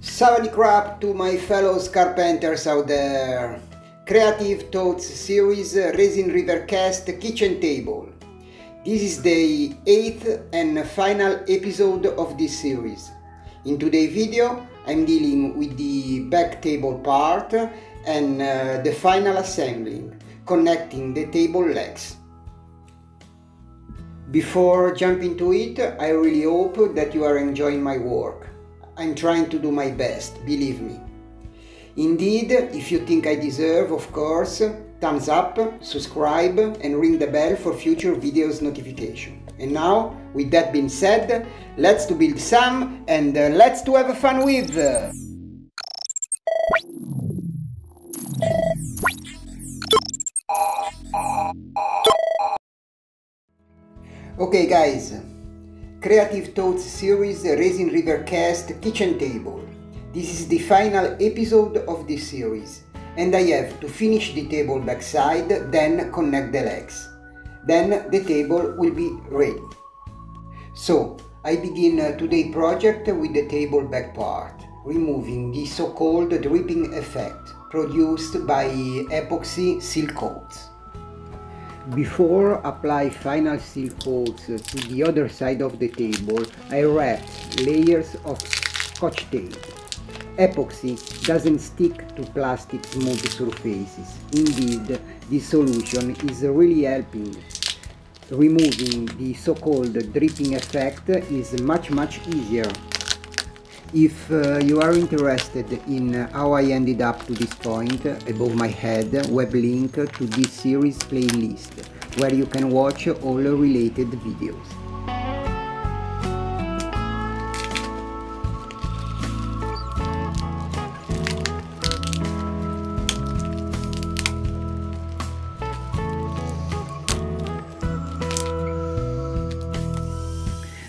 Savali crap to my fellow carpenters out there. Creative Thoughts series Resin River Cast kitchen table. This is the eighth and final episode of this series. In today's video I'm dealing with the back table part and uh, the final assembling, connecting the table legs. Before jumping to it, I really hope that you are enjoying my work. I'm trying to do my best, believe me. Indeed, if you think I deserve, of course, thumbs up, subscribe and ring the bell for future videos notification. And now, with that being said, let's to build some and uh, let's to have fun with! Okay guys, Creative Thoughts series Resin River Cast Kitchen Table. This is the final episode of this series and I have to finish the table backside then connect the legs. Then the table will be ready. So I begin uh, today's project with the table back part, removing the so-called dripping effect produced by epoxy seal coats. Before apply final seal coats to the other side of the table, I wrap layers of scotch tape. Epoxy doesn't stick to plastic smooth surfaces. Indeed, this solution is really helping. Removing the so-called dripping effect is much much easier if uh, you are interested in how I ended up to this point, above my head, web link to this series playlist, where you can watch all related videos.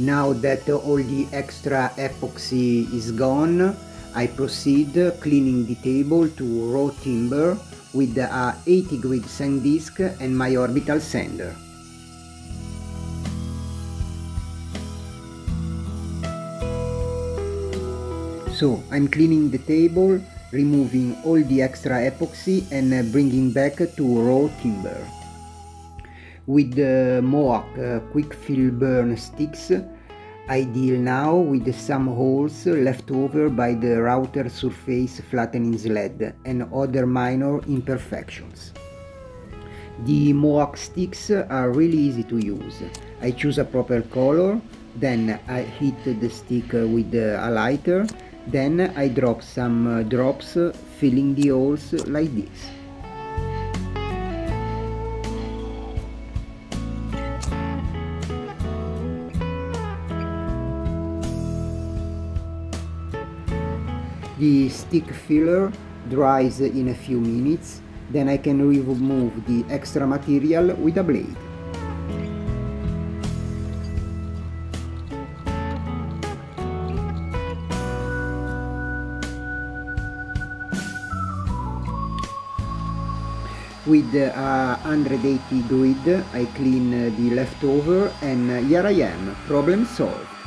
Now that all the extra epoxy is gone, I proceed cleaning the table to raw timber with a 80 grit sand disc and my orbital sander. So I'm cleaning the table, removing all the extra epoxy and uh, bringing back to raw timber. With the Mohawk uh, quick fill burn sticks, I deal now with some holes left over by the router surface flattening sled and other minor imperfections. The Mohawk sticks are really easy to use. I choose a proper color, then I hit the stick with a lighter, then I drop some drops filling the holes like this. The stick filler dries in a few minutes, then I can remove the extra material with a blade. With uh, a 180 grit I clean uh, the leftover and uh, here I am, problem solved.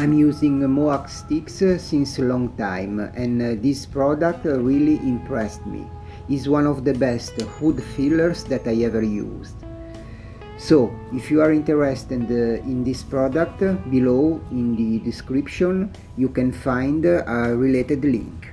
I'm using Mohawk sticks uh, since a long time and uh, this product uh, really impressed me. It's one of the best wood fillers that I ever used. So, if you are interested in this product, below in the description you can find a related link.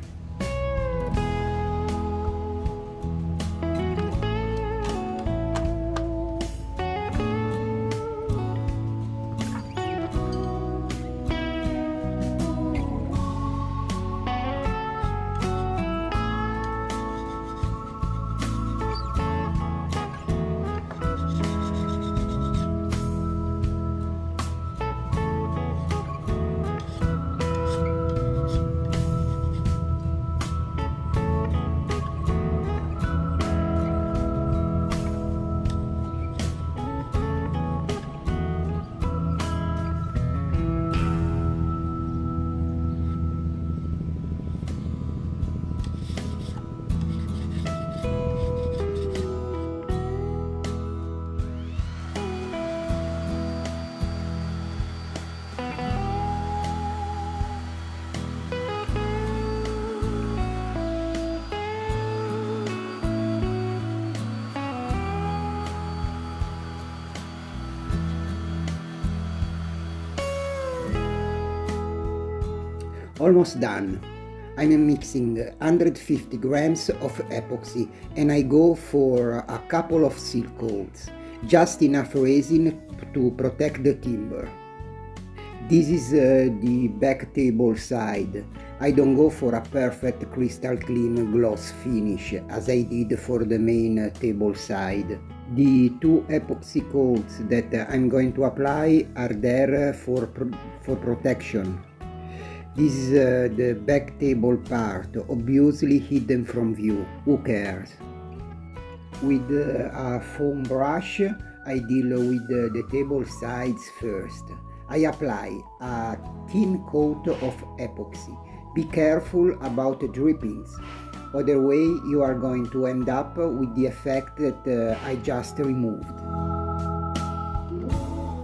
Almost done. I'm mixing 150 grams of epoxy and I go for a couple of seal coats, just enough resin to protect the timber. This is uh, the back table side. I don't go for a perfect crystal clean gloss finish as I did for the main table side. The two epoxy coats that I'm going to apply are there for, for protection. This is uh, the back table part, obviously hidden from view, who cares? With uh, a foam brush I deal with uh, the table sides first. I apply a thin coat of epoxy. Be careful about drippings, other way you are going to end up with the effect that uh, I just removed.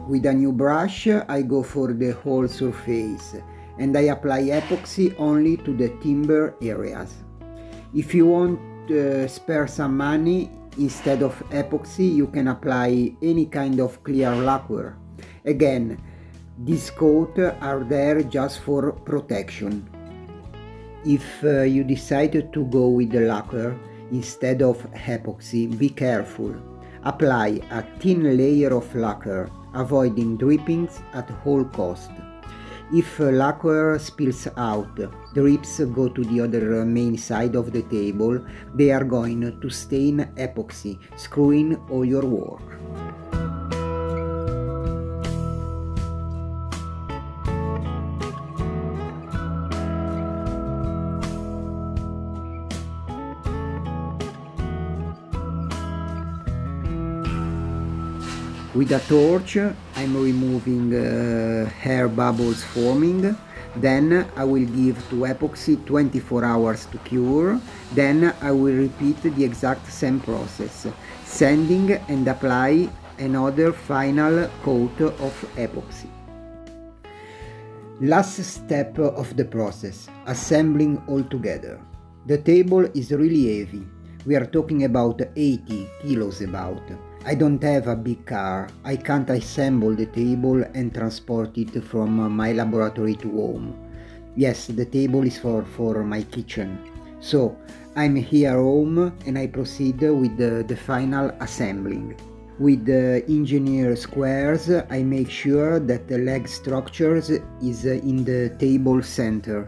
With a new brush I go for the whole surface and I apply epoxy only to the timber areas. If you want to uh, spare some money, instead of epoxy you can apply any kind of clear lacquer. Again, these coats are there just for protection. If uh, you decide to go with the lacquer instead of epoxy, be careful. Apply a thin layer of lacquer, avoiding drippings at all cost. If lacquer spills out, drips go to the other main side of the table, they are going to stain epoxy, screwing all your work. With a torch I'm removing uh, air bubbles forming then I will give to epoxy 24 hours to cure then I will repeat the exact same process sanding and apply another final coat of epoxy. Last step of the process, assembling all together. The table is really heavy, we are talking about 80 kilos about. I don't have a big car, I can't assemble the table and transport it from my laboratory to home. Yes, the table is for, for my kitchen. So, I'm here home and I proceed with the, the final assembling. With the engineer squares, I make sure that the leg structures is in the table center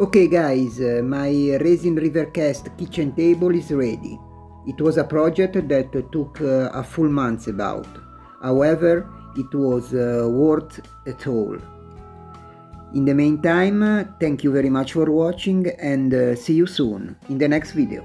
Okay guys, uh, my Resin Rivercast kitchen table is ready. It was a project that took uh, a full month about. However, it was uh, worth it all. In the meantime, thank you very much for watching and uh, see you soon in the next video.